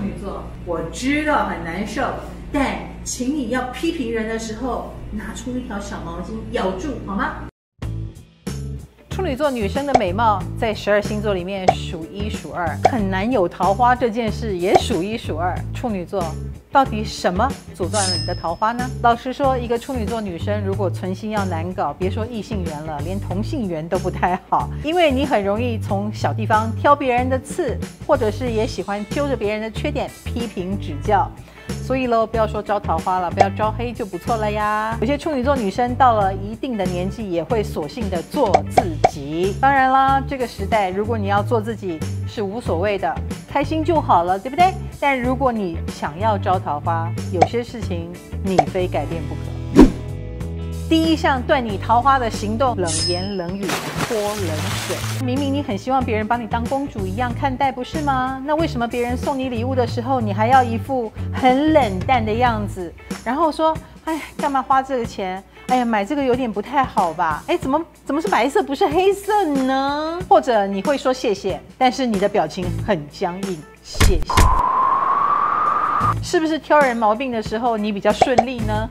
处女座，我知道很难受，但请你要批评人的时候，拿出一条小毛巾咬住，好吗？处女座女生的美貌在十二星座里面数一数二，很难有桃花这件事也数一数二。处女座到底什么阻断了你的桃花呢？老实说，一个处女座女生如果存心要难搞，别说异性缘了，连同性缘都不太好，因为你很容易从小地方挑别人的刺，或者是也喜欢揪着别人的缺点批评指教。所以喽，不要说招桃花了，不要招黑就不错了呀。有些处女座女生到了一定的年纪，也会索性的做自己。当然啦，这个时代如果你要做自己是无所谓的，开心就好了，对不对？但如果你想要招桃花，有些事情你非改变不可。第一项断你桃花的行动，冷言冷语泼冷水。明明你很希望别人把你当公主一样看待，不是吗？那为什么别人送你礼物的时候，你还要一副很冷淡的样子，然后说，哎，干嘛花这个钱？哎呀，买这个有点不太好吧？哎，怎么怎么是白色不是黑色呢？或者你会说谢谢，但是你的表情很僵硬，谢谢。是不是挑人毛病的时候你比较顺利呢？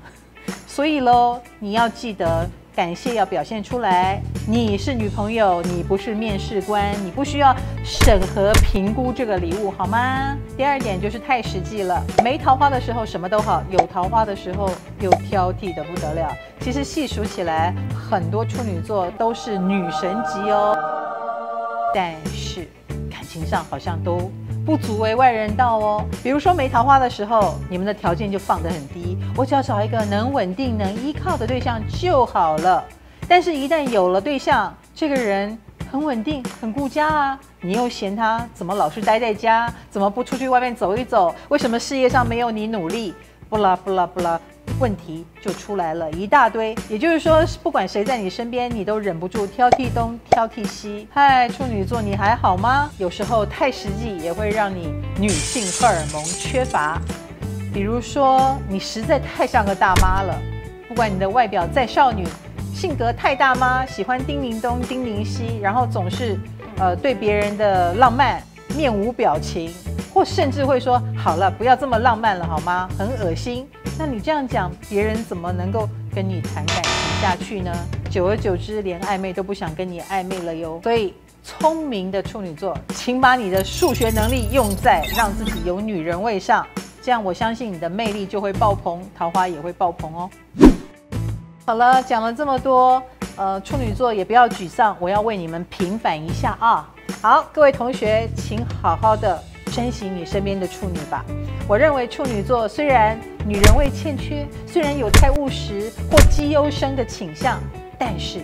所以喽，你要记得感谢要表现出来。你是女朋友，你不是面试官，你不需要审核评估这个礼物，好吗？第二点就是太实际了。没桃花的时候什么都好，有桃花的时候又挑剔的不得了。其实细数起来，很多处女座都是女神级哦，但是感情上好像都。不足为外人道哦。比如说没桃花的时候，你们的条件就放得很低，我只要找一个能稳定、能依靠的对象就好了。但是，一旦有了对象，这个人很稳定、很顾家啊，你又嫌他怎么老是待在家，怎么不出去外面走一走？为什么事业上没有你努力？不啦不啦不啦。问题就出来了一大堆，也就是说，不管谁在你身边，你都忍不住挑剔东挑剔西。嗨，处女座，你还好吗？有时候太实际也会让你女性荷尔蒙缺乏，比如说你实在太像个大妈了，不管你的外表再少女，性格太大妈，喜欢叮咛东叮咛西，然后总是呃对别人的浪漫面无表情。或甚至会说：“好了，不要这么浪漫了，好吗？很恶心。”那你这样讲，别人怎么能够跟你谈感情下去呢？久而久之，连暧昧都不想跟你暧昧了哟。所以，聪明的处女座，请把你的数学能力用在让自己有女人味上，这样我相信你的魅力就会爆棚，桃花也会爆棚哦。好了，讲了这么多，呃，处女座也不要沮丧，我要为你们平反一下啊。好，各位同学，请好好的。珍惜你身边的处女吧。我认为处女座虽然女人味欠缺，虽然有太务实或绩优生的倾向，但是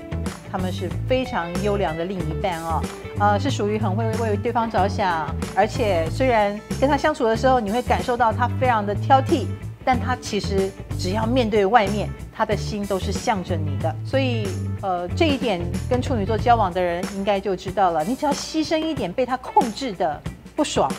他们是非常优良的另一半哦。呃，是属于很会为对方着想，而且虽然跟他相处的时候，你会感受到他非常的挑剔，但他其实只要面对外面，他的心都是向着你的。所以，呃，这一点跟处女座交往的人应该就知道了。你只要牺牲一点被他控制的不爽。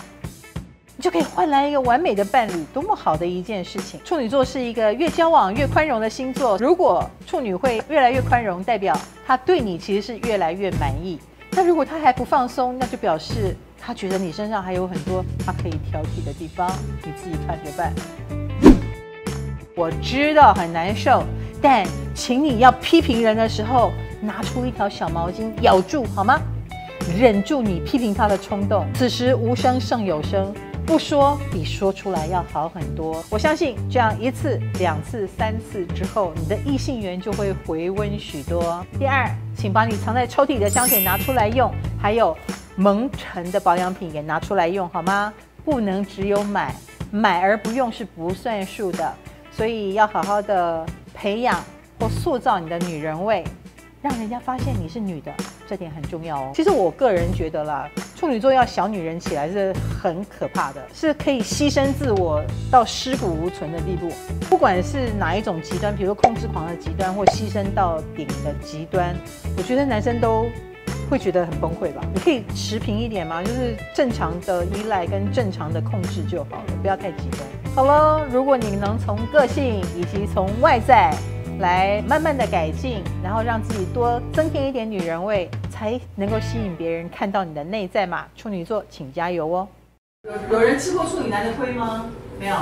你就可以换来一个完美的伴侣，多么好的一件事情！处女座是一个越交往越宽容的星座。如果处女会越来越宽容，代表他对你其实是越来越满意。那如果他还不放松，那就表示他觉得你身上还有很多他可以挑剔的地方。你自己看着办。我知道很难受，但请你要批评人的时候，拿出一条小毛巾咬住好吗？忍住你批评他的冲动。此时无声胜有声。不说比说出来要好很多。我相信这样一次、两次、三次之后，你的异性缘就会回温许多。第二，请把你藏在抽屉里的香水拿出来用，还有蒙尘的保养品也拿出来用，好吗？不能只有买，买而不用是不算数的。所以要好好的培养或塑造你的女人味。让人家发现你是女的，这点很重要哦。其实我个人觉得啦，处女座要小女人起来是很可怕的，是可以牺牲自我到尸骨无存的地步。不管是哪一种极端，比如说控制狂的极端，或牺牲到顶的极端，我觉得男生都会觉得很崩溃吧。你可以持平一点吗？就是正常的依赖跟正常的控制就好了，不要太极端。好了，如果你能从个性以及从外在。来慢慢的改进，然后让自己多增添一点女人味，才能够吸引别人看到你的内在嘛。处女座，请加油哦！有有人吃过处女男的亏吗？没有。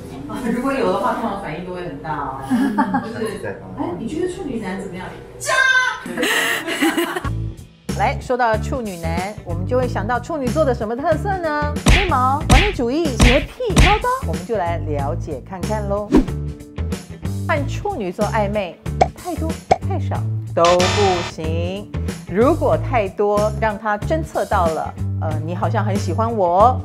如果有的话，通常反应都会很大哦。就是，哎，你觉得处女男怎么样？渣。来说到处女男，我们就会想到处女座的什么特色呢？黑毛、完美主义、洁癖、唠叨，我们就来了解看看喽。和处女座暧昧，太多太少都不行。如果太多，让他侦测到了，呃，你好像很喜欢我。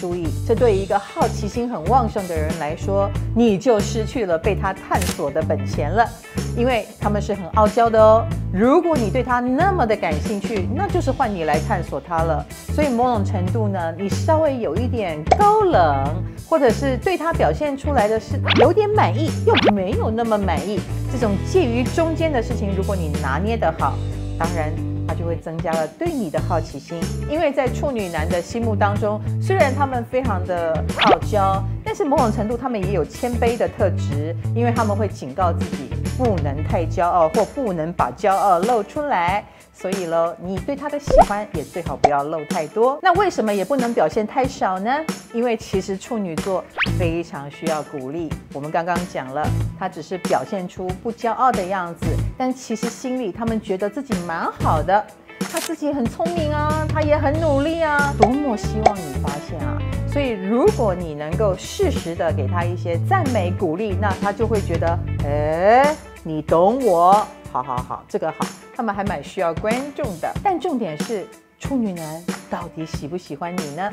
注意，这对一个好奇心很旺盛的人来说，你就失去了被他探索的本钱了，因为他们是很傲娇的哦。如果你对他那么的感兴趣，那就是换你来探索他了。所以某种程度呢，你稍微有一点高冷，或者是对他表现出来的是有点满意又没有那么满意，这种介于中间的事情，如果你拿捏得好，当然。他就会增加了对你的好奇心，因为在处女男的心目当中，虽然他们非常的傲娇，但是某种程度他们也有谦卑的特质，因为他们会警告自己不能太骄傲，或不能把骄傲露出来。所以喽，你对他的喜欢也最好不要露太多。那为什么也不能表现太少呢？因为其实处女座非常需要鼓励。我们刚刚讲了，他只是表现出不骄傲的样子，但其实心里他们觉得自己蛮好的，他自己很聪明啊，他也很努力啊，多么希望你发现啊！所以如果你能够适时的给他一些赞美鼓励，那他就会觉得，哎，你懂我。好好好，这个好，他们还蛮需要观众的。但重点是，处女男到底喜不喜欢你呢？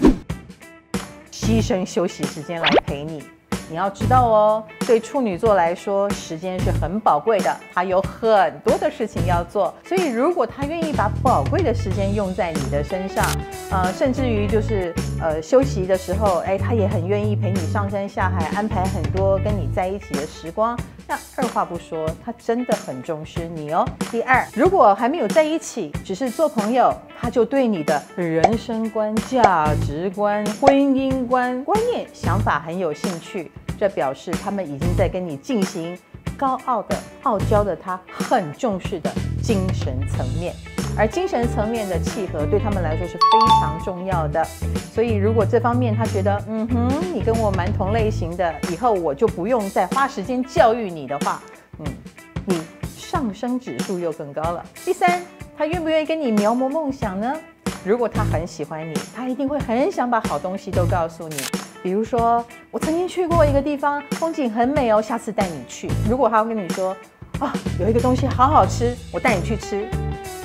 牺牲休息时间来陪你。你要知道哦，对处女座来说，时间是很宝贵的，他有很多的事情要做。所以，如果他愿意把宝贵的时间用在你的身上，呃，甚至于就是呃休息的时候，哎，他也很愿意陪你上山下海，安排很多跟你在一起的时光。那二话不说，他真的很重视你哦。第二，如果还没有在一起，只是做朋友，他就对你的人生观、价值观、婚姻观、观念、想法很有兴趣。这表示他们已经在跟你进行高傲的、傲娇的，他很重视的精神层面，而精神层面的契合对他们来说是非常重要的。所以，如果这方面他觉得，嗯哼，你跟我蛮同类型的，以后我就不用再花时间教育你的话，嗯，你上升指数又更高了。第三，他愿不愿意跟你描摹梦想呢？如果他很喜欢你，他一定会很想把好东西都告诉你。比如说，我曾经去过一个地方，风景很美哦，下次带你去。如果他要跟你说，啊，有一个东西好好吃，我带你去吃。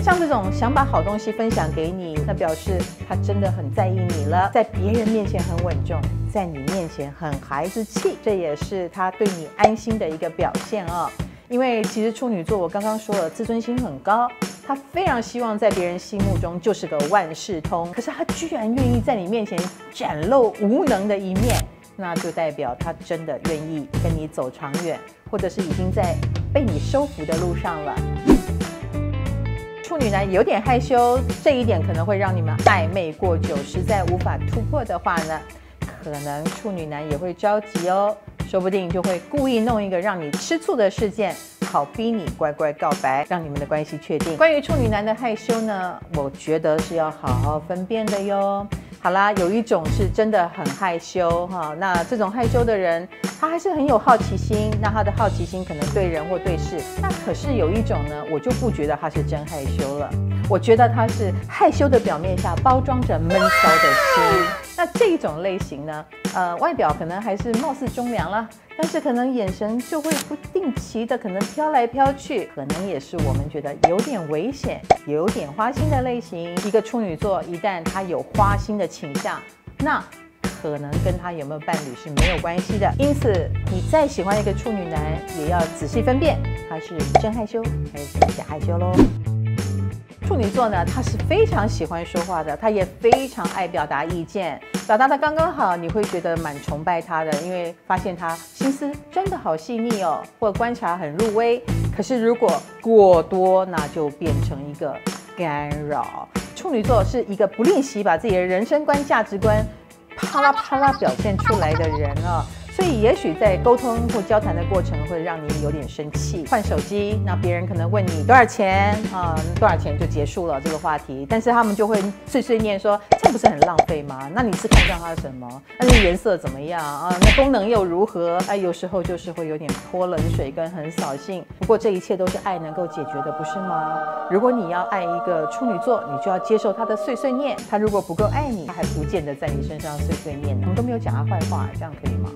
像这种想把好东西分享给你，那表示他真的很在意你了，在别人面前很稳重，在你面前很孩子气，这也是他对你安心的一个表现哦。因为其实处女座，我刚刚说了，自尊心很高，他非常希望在别人心目中就是个万事通。可是他居然愿意在你面前展露无能的一面，那就代表他真的愿意跟你走长远，或者是已经在被你收服的路上了。处女男有点害羞，这一点可能会让你们暧昧过久，实在无法突破的话呢，可能处女男也会着急哦。说不定就会故意弄一个让你吃醋的事件，好逼你乖乖告白，让你们的关系确定。关于处女男的害羞呢，我觉得是要好好分辨的哟。好啦，有一种是真的很害羞哈，那这种害羞的人，他还是很有好奇心，那他的好奇心可能对人或对事。那可是有一种呢，我就不觉得他是真害羞了，我觉得他是害羞的表面下包装着闷骚的心。那这一种类型呢，呃，外表可能还是貌似忠良了，但是可能眼神就会不定期的可能飘来飘去，可能也是我们觉得有点危险、有点花心的类型。一个处女座一旦他有花心的倾向，那可能跟他有没有伴侣是没有关系的。因此，你再喜欢一个处女男，也要仔细分辨他是真害羞还是假害羞喽。处女座呢，他是非常喜欢说话的，他也非常爱表达意见，表达的刚刚好，你会觉得蛮崇拜他的，因为发现他心思真的好细腻哦，或观察很入微。可是如果过多，那就变成一个干扰。处女座是一个不练习把自己的人生观、价值观啪啦啪啦表现出来的人啊。所以也许在沟通或交谈的过程会让你有点生气。换手机，那别人可能问你多少钱啊？多少钱就结束了这个话题，但是他们就会碎碎念说，这不是很浪费吗？那你是看上它什么？那你颜色怎么样啊？那功能又如何？哎，有时候就是会有点泼冷水跟很扫兴。不过这一切都是爱能够解决的，不是吗？如果你要爱一个处女座，你就要接受他的碎碎念。他如果不够爱你，他还不见得在你身上碎碎念。我们都没有讲他坏话，这样可以吗？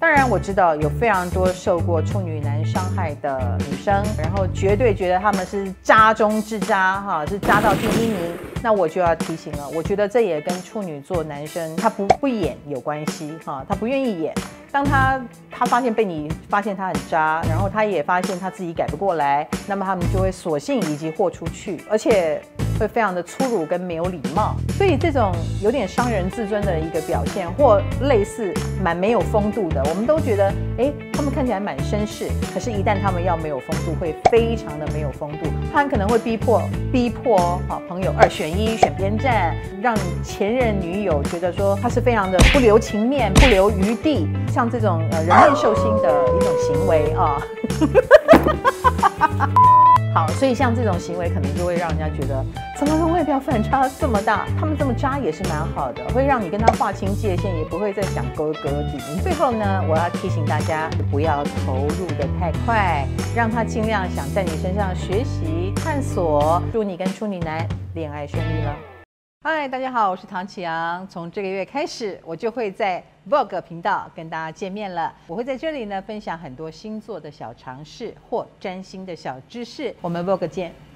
当然，我知道有非常多受过处女男伤害的女生，然后绝对觉得他们是渣中之渣，哈，是渣到第一名。那我就要提醒了，我觉得这也跟处女座男生他不不演有关系，哈，他不愿意演。当他他发现被你发现他很渣，然后他也发现他自己改不过来，那么他们就会索性以及豁出去，而且。会非常的粗鲁跟没有礼貌，所以这种有点伤人自尊的一个表现，或类似蛮没有风度的，我们都觉得，哎，他们看起来蛮绅士，可是，一旦他们要没有风度，会非常的没有风度，他很可能会逼迫逼迫好朋友二选一选边站，让前任女友觉得说他是非常的不留情面、不留余地，像这种呃人面兽心的一种行为啊。所以像这种行为，可能就会让人家觉得，怎么跟外表反差这么大？他们这么渣也是蛮好的，会让你跟他划清界限，也不会再想哥哥弟。最后呢，我要提醒大家，不要投入的太快，让他尽量想在你身上学习探索。祝你跟处女男恋爱顺利了。嗨，大家好，我是唐启阳。从这个月开始，我就会在 Vogue 频道跟大家见面了。我会在这里呢分享很多星座的小常识或占星的小知识。我们 Vogue 见。